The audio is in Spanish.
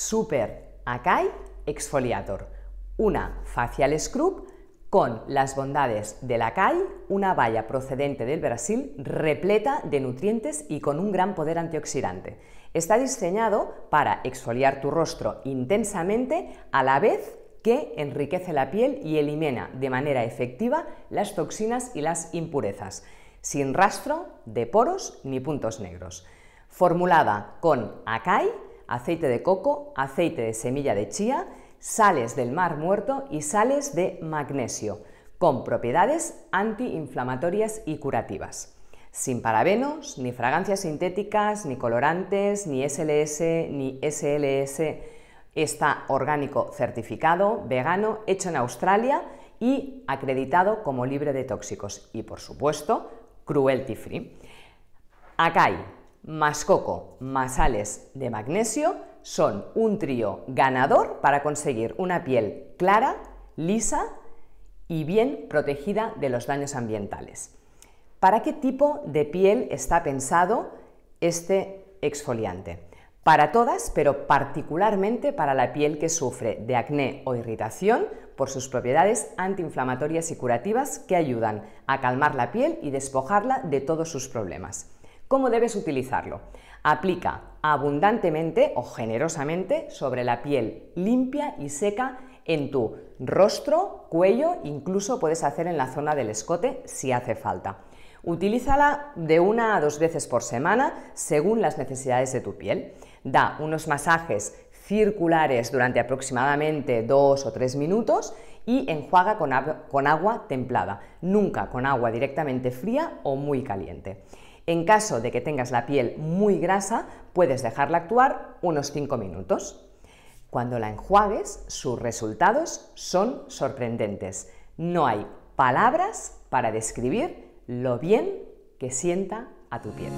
Super Acai Exfoliator, una facial scrub con las bondades del acai, una valla procedente del Brasil repleta de nutrientes y con un gran poder antioxidante. Está diseñado para exfoliar tu rostro intensamente a la vez que enriquece la piel y elimina de manera efectiva las toxinas y las impurezas, sin rastro de poros ni puntos negros. Formulada con acai, aceite de coco, aceite de semilla de chía, sales del mar muerto y sales de magnesio, con propiedades antiinflamatorias y curativas. Sin parabenos, ni fragancias sintéticas, ni colorantes, ni SLS, ni SLS. Está orgánico certificado, vegano, hecho en Australia y acreditado como libre de tóxicos. Y por supuesto, cruelty free. Acai, más coco, más sales de magnesio son un trío ganador para conseguir una piel clara, lisa y bien protegida de los daños ambientales. ¿Para qué tipo de piel está pensado este exfoliante? Para todas, pero particularmente para la piel que sufre de acné o irritación por sus propiedades antiinflamatorias y curativas que ayudan a calmar la piel y despojarla de todos sus problemas. ¿Cómo debes utilizarlo? Aplica abundantemente o generosamente sobre la piel limpia y seca en tu rostro, cuello, incluso puedes hacer en la zona del escote si hace falta. Utilízala de una a dos veces por semana según las necesidades de tu piel. Da unos masajes circulares durante aproximadamente dos o tres minutos y enjuaga con, con agua templada, nunca con agua directamente fría o muy caliente. En caso de que tengas la piel muy grasa, puedes dejarla actuar unos 5 minutos. Cuando la enjuagues, sus resultados son sorprendentes. No hay palabras para describir lo bien que sienta a tu piel.